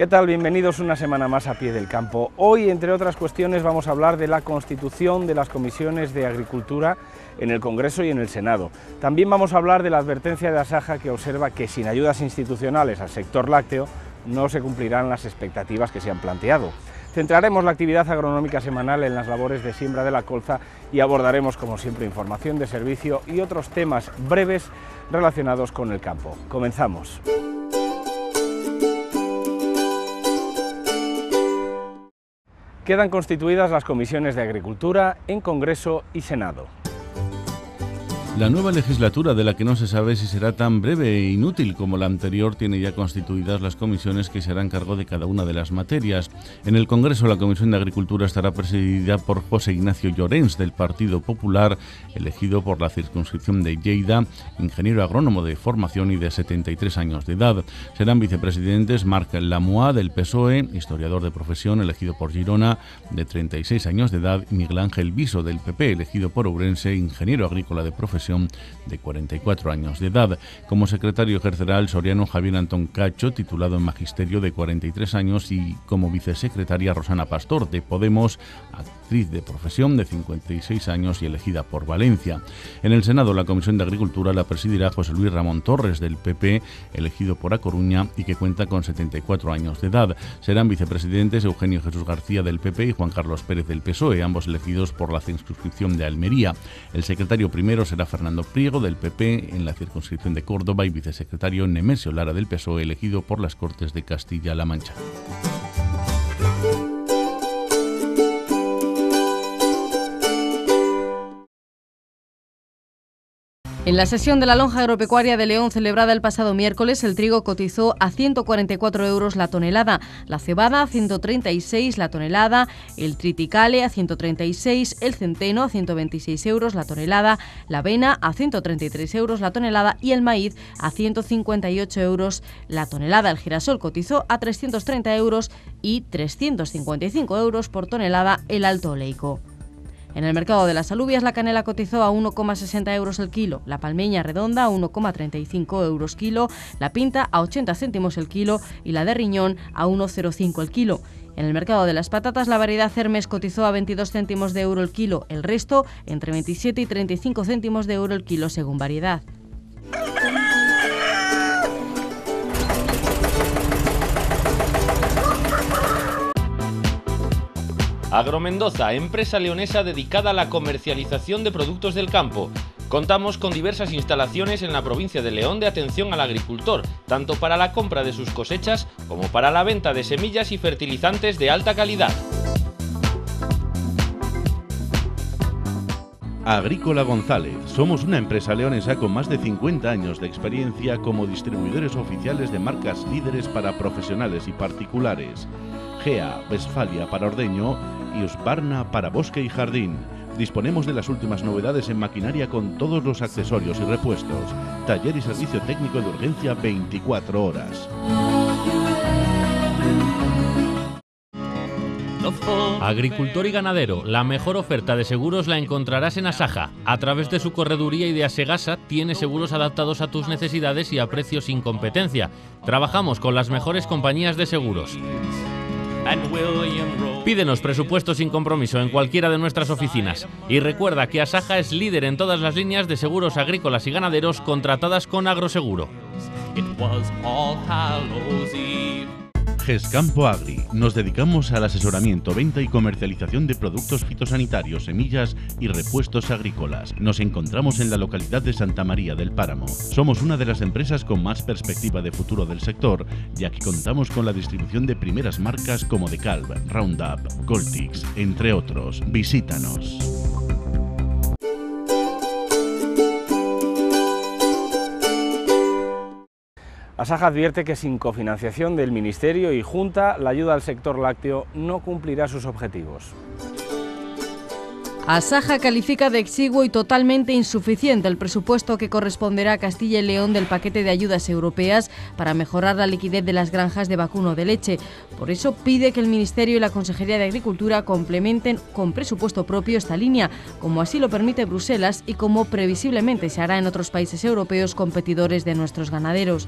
¿Qué tal? Bienvenidos una semana más a pie del campo. Hoy, entre otras cuestiones, vamos a hablar de la constitución de las comisiones de Agricultura en el Congreso y en el Senado. También vamos a hablar de la advertencia de Asaja que observa que sin ayudas institucionales al sector lácteo no se cumplirán las expectativas que se han planteado. Centraremos la actividad agronómica semanal en las labores de siembra de la colza y abordaremos, como siempre, información de servicio y otros temas breves relacionados con el campo. Comenzamos. Quedan constituidas las comisiones de Agricultura en Congreso y Senado. La nueva legislatura, de la que no se sabe si será tan breve e inútil como la anterior, tiene ya constituidas las comisiones que se harán cargo de cada una de las materias. En el Congreso, la Comisión de Agricultura estará presidida por José Ignacio Llorens, del Partido Popular, elegido por la circunscripción de Lleida, ingeniero agrónomo de formación y de 73 años de edad. Serán vicepresidentes Marc Lamois, del PSOE, historiador de profesión, elegido por Girona, de 36 años de edad, y Miguel Ángel Viso, del PP, elegido por Ourense, ingeniero agrícola de profesión de 44 años de edad. Como secretario ejercerá el soriano Javier Antón Cacho, titulado en Magisterio de 43 años, y como vicesecretaria Rosana Pastor, de Podemos, actriz de profesión de 56 años y elegida por Valencia. En el Senado, la Comisión de Agricultura la presidirá José Luis Ramón Torres, del PP, elegido por A Coruña y que cuenta con 74 años de edad. Serán vicepresidentes Eugenio Jesús García, del PP, y Juan Carlos Pérez, del PSOE, ambos elegidos por la circunscripción de Almería. El secretario primero será Fernando Priego del PP en la circunscripción de Córdoba y vicesecretario Nemesio Lara del PSOE elegido por las Cortes de Castilla-La Mancha. En la sesión de la lonja agropecuaria de León celebrada el pasado miércoles, el trigo cotizó a 144 euros la tonelada, la cebada a 136 la tonelada, el triticale a 136, el centeno a 126 euros la tonelada, la avena a 133 euros la tonelada y el maíz a 158 euros la tonelada. El girasol cotizó a 330 euros y 355 euros por tonelada el alto oleico. En el mercado de las alubias la canela cotizó a 1,60 euros el kilo, la palmeña redonda a 1,35 euros kilo, la pinta a 80 céntimos el kilo y la de riñón a 1,05 el kilo. En el mercado de las patatas la variedad Hermes cotizó a 22 céntimos de euro el kilo, el resto entre 27 y 35 céntimos de euro el kilo según variedad. Agromendoza, empresa leonesa dedicada a la comercialización de productos del campo. Contamos con diversas instalaciones en la provincia de León de atención al agricultor, tanto para la compra de sus cosechas como para la venta de semillas y fertilizantes de alta calidad. Agrícola González. Somos una empresa leonesa con más de 50 años de experiencia como distribuidores oficiales de marcas líderes para profesionales y particulares. GEA, Westfalia para ordeño y Husqvarna para bosque y jardín. Disponemos de las últimas novedades en maquinaria con todos los accesorios y repuestos. Taller y servicio técnico de urgencia 24 horas. Agricultor y ganadero, la mejor oferta de seguros la encontrarás en Asaja. A través de su correduría y de Asegasa tiene seguros adaptados a tus necesidades y a precios sin competencia. Trabajamos con las mejores compañías de seguros. Pídenos presupuesto sin compromiso en cualquiera de nuestras oficinas. Y recuerda que Asaja es líder en todas las líneas de seguros agrícolas y ganaderos contratadas con Agroseguro. Gescampo Agri. Nos dedicamos al asesoramiento, venta y comercialización de productos fitosanitarios, semillas y repuestos agrícolas. Nos encontramos en la localidad de Santa María del Páramo. Somos una de las empresas con más perspectiva de futuro del sector, ya que contamos con la distribución de primeras marcas como Decalb, Roundup, Goltix, entre otros. Visítanos. Asaja advierte que sin cofinanciación del Ministerio y Junta, la ayuda al sector lácteo no cumplirá sus objetivos. Asaja califica de exiguo y totalmente insuficiente el presupuesto que corresponderá a Castilla y León del paquete de ayudas europeas para mejorar la liquidez de las granjas de vacuno de leche. Por eso pide que el Ministerio y la Consejería de Agricultura complementen con presupuesto propio esta línea, como así lo permite Bruselas y como previsiblemente se hará en otros países europeos competidores de nuestros ganaderos.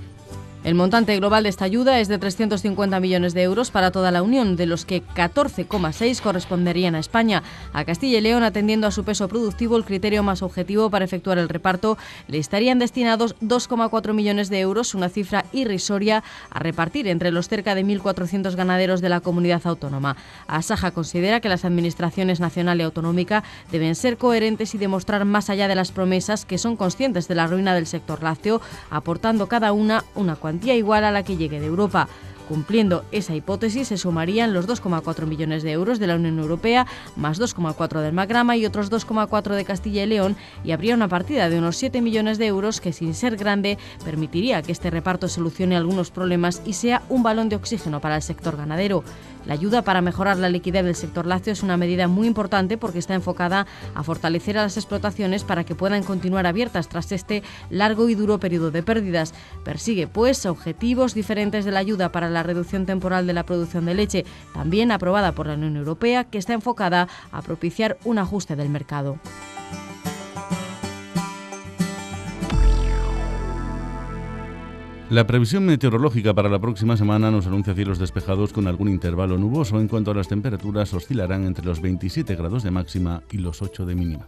El montante global de esta ayuda es de 350 millones de euros para toda la Unión, de los que 14,6 corresponderían a España. A Castilla y León, atendiendo a su peso productivo, el criterio más objetivo para efectuar el reparto, le estarían destinados 2,4 millones de euros, una cifra irrisoria a repartir entre los cerca de 1.400 ganaderos de la comunidad autónoma. Asaja considera que las administraciones nacional y autonómica deben ser coherentes y demostrar más allá de las promesas que son conscientes de la ruina del sector lácteo, aportando cada una una cuantía igual a la que llegue de Europa. Cumpliendo esa hipótesis, se sumarían los 2,4 millones de euros de la Unión Europea, más 2,4 del Magrama y otros 2,4 de Castilla y León, y habría una partida de unos 7 millones de euros que, sin ser grande, permitiría que este reparto solucione algunos problemas y sea un balón de oxígeno para el sector ganadero. La ayuda para mejorar la liquidez del sector lácteo es una medida muy importante porque está enfocada a fortalecer a las explotaciones para que puedan continuar abiertas tras este largo y duro periodo de pérdidas. Persigue, pues, objetivos diferentes de la ayuda para la reducción temporal de la producción de leche, también aprobada por la Unión Europea, que está enfocada a propiciar un ajuste del mercado. La previsión meteorológica para la próxima semana nos anuncia cielos despejados con algún intervalo nuboso. En cuanto a las temperaturas, oscilarán entre los 27 grados de máxima y los 8 de mínima.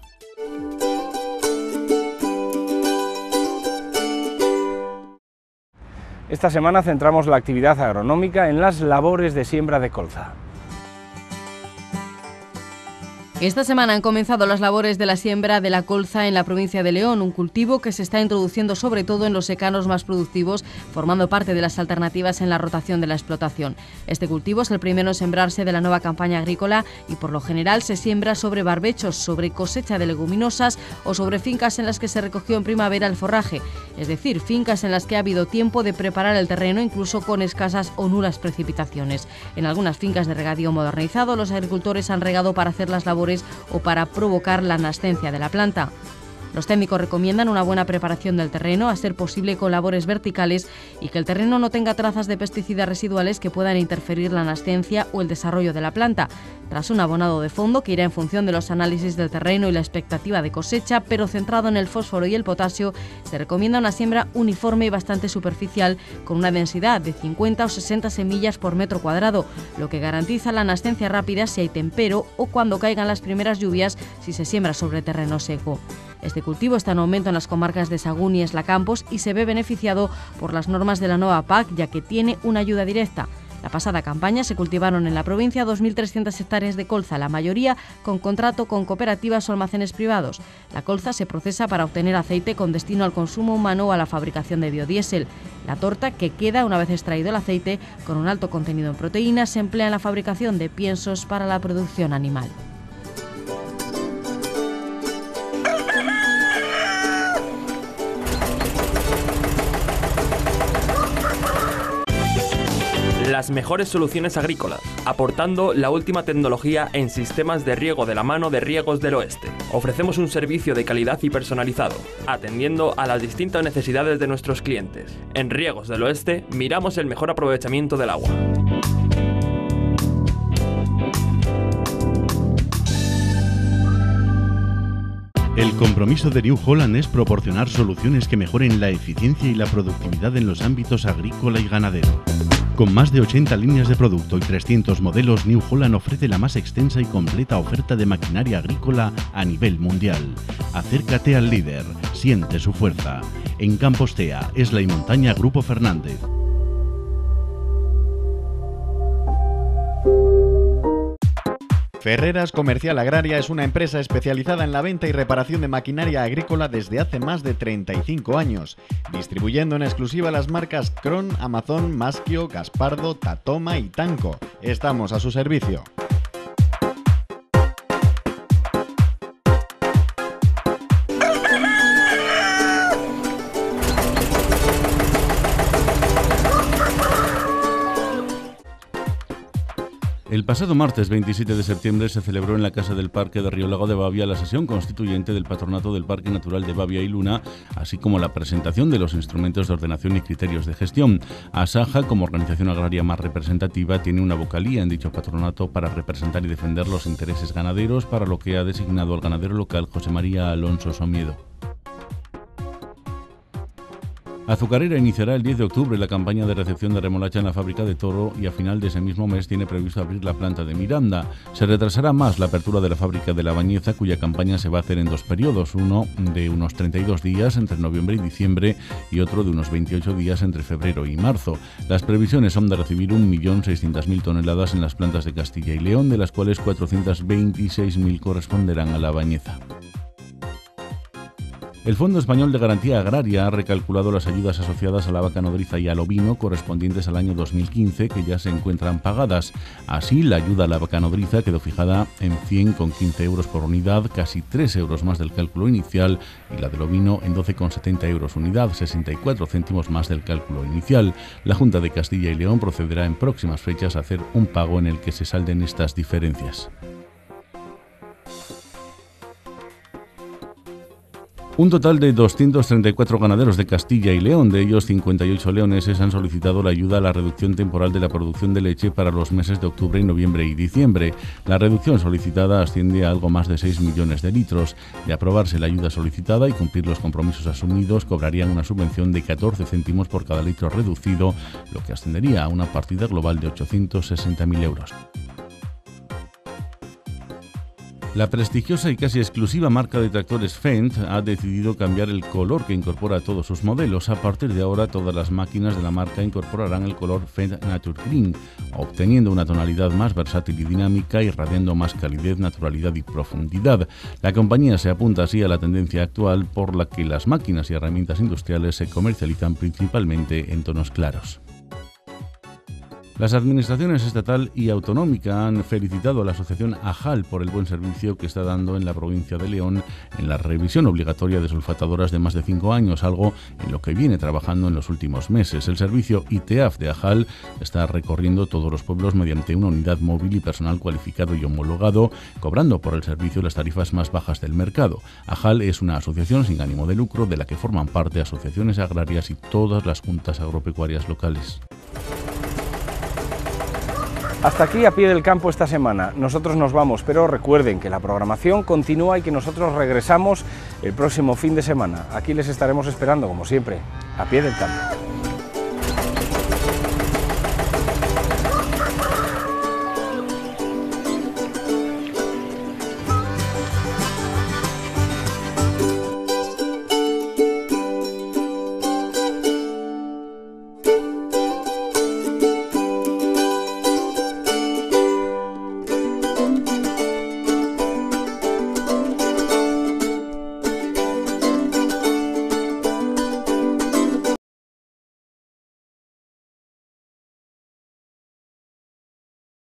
Esta semana centramos la actividad agronómica en las labores de siembra de colza. Esta semana han comenzado las labores de la siembra de la colza en la provincia de León, un cultivo que se está introduciendo sobre todo en los secanos más productivos, formando parte de las alternativas en la rotación de la explotación. Este cultivo es el primero en sembrarse de la nueva campaña agrícola y por lo general se siembra sobre barbechos, sobre cosecha de leguminosas o sobre fincas en las que se recogió en primavera el forraje, es decir, fincas en las que ha habido tiempo de preparar el terreno incluso con escasas o nulas precipitaciones. En algunas fincas de regadío modernizado los agricultores han regado para hacer las labores o para provocar la nascencia de la planta. Los técnicos recomiendan una buena preparación del terreno, a ser posible con labores verticales y que el terreno no tenga trazas de pesticidas residuales que puedan interferir la nascencia o el desarrollo de la planta. Tras un abonado de fondo que irá en función de los análisis del terreno y la expectativa de cosecha, pero centrado en el fósforo y el potasio, se recomienda una siembra uniforme y bastante superficial con una densidad de 50 o 60 semillas por metro cuadrado, lo que garantiza la nascencia rápida si hay tempero o cuando caigan las primeras lluvias si se siembra sobre terreno seco. Este cultivo está en aumento en las comarcas de Sagún y Esla Campos y se ve beneficiado por las normas de la nueva PAC ya que tiene una ayuda directa. La pasada campaña se cultivaron en la provincia 2.300 hectáreas de colza, la mayoría con contrato con cooperativas o almacenes privados. La colza se procesa para obtener aceite con destino al consumo humano o a la fabricación de biodiesel. La torta, que queda una vez extraído el aceite con un alto contenido en proteínas, se emplea en la fabricación de piensos para la producción animal. Las mejores soluciones agrícolas, aportando la última tecnología en sistemas de riego de la mano de Riegos del Oeste. Ofrecemos un servicio de calidad y personalizado, atendiendo a las distintas necesidades de nuestros clientes. En Riegos del Oeste miramos el mejor aprovechamiento del agua. Compromiso de New Holland es proporcionar soluciones que mejoren la eficiencia y la productividad en los ámbitos agrícola y ganadero. Con más de 80 líneas de producto y 300 modelos, New Holland ofrece la más extensa y completa oferta de maquinaria agrícola a nivel mundial. Acércate al líder, siente su fuerza. En Campostea, Esla y Montaña, Grupo Fernández. Ferreras Comercial Agraria es una empresa especializada en la venta y reparación de maquinaria agrícola desde hace más de 35 años, distribuyendo en exclusiva las marcas Cron, Amazon, Maschio, Gaspardo, Tatoma y Tanco. Estamos a su servicio. El pasado martes 27 de septiembre se celebró en la Casa del Parque de Río Lago de Bavia la sesión constituyente del Patronato del Parque Natural de Bavia y Luna, así como la presentación de los instrumentos de ordenación y criterios de gestión. Asaja, como organización agraria más representativa, tiene una vocalía en dicho patronato para representar y defender los intereses ganaderos, para lo que ha designado al ganadero local José María Alonso Somiedo. Azucarera iniciará el 10 de octubre la campaña de recepción de remolacha en la fábrica de Toro y a final de ese mismo mes tiene previsto abrir la planta de Miranda. Se retrasará más la apertura de la fábrica de La Bañeza, cuya campaña se va a hacer en dos periodos, uno de unos 32 días entre noviembre y diciembre y otro de unos 28 días entre febrero y marzo. Las previsiones son de recibir 1.600.000 toneladas en las plantas de Castilla y León, de las cuales 426.000 corresponderán a La Bañeza. El Fondo Español de Garantía Agraria ha recalculado las ayudas asociadas a la vaca nodriza y al ovino correspondientes al año 2015 que ya se encuentran pagadas. Así, la ayuda a la vaca nodriza quedó fijada en 100,15 euros por unidad, casi 3 euros más del cálculo inicial, y la del ovino en 12,70 euros unidad, 64 céntimos más del cálculo inicial. La Junta de Castilla y León procederá en próximas fechas a hacer un pago en el que se salden estas diferencias. Un total de 234 ganaderos de Castilla y León, de ellos 58 leoneses, han solicitado la ayuda a la reducción temporal de la producción de leche para los meses de octubre, noviembre y diciembre. La reducción solicitada asciende a algo más de 6 millones de litros. De aprobarse la ayuda solicitada y cumplir los compromisos asumidos, cobrarían una subvención de 14 céntimos por cada litro reducido, lo que ascendería a una partida global de 860.000 euros. La prestigiosa y casi exclusiva marca de tractores Fendt ha decidido cambiar el color que incorpora a todos sus modelos. A partir de ahora, todas las máquinas de la marca incorporarán el color Fendt Nature Green, obteniendo una tonalidad más versátil y dinámica, irradiando más calidez, naturalidad y profundidad. La compañía se apunta así a la tendencia actual por la que las máquinas y herramientas industriales se comercializan principalmente en tonos claros. Las administraciones estatal y autonómica han felicitado a la asociación AJAL por el buen servicio que está dando en la provincia de León en la revisión obligatoria de sulfatadoras de más de cinco años, algo en lo que viene trabajando en los últimos meses. El servicio ITEAF de AJAL está recorriendo todos los pueblos mediante una unidad móvil y personal cualificado y homologado, cobrando por el servicio las tarifas más bajas del mercado. AJAL es una asociación sin ánimo de lucro de la que forman parte asociaciones agrarias y todas las juntas agropecuarias locales. Hasta aquí a pie del campo esta semana. Nosotros nos vamos, pero recuerden que la programación continúa y que nosotros regresamos el próximo fin de semana. Aquí les estaremos esperando, como siempre, a pie del campo.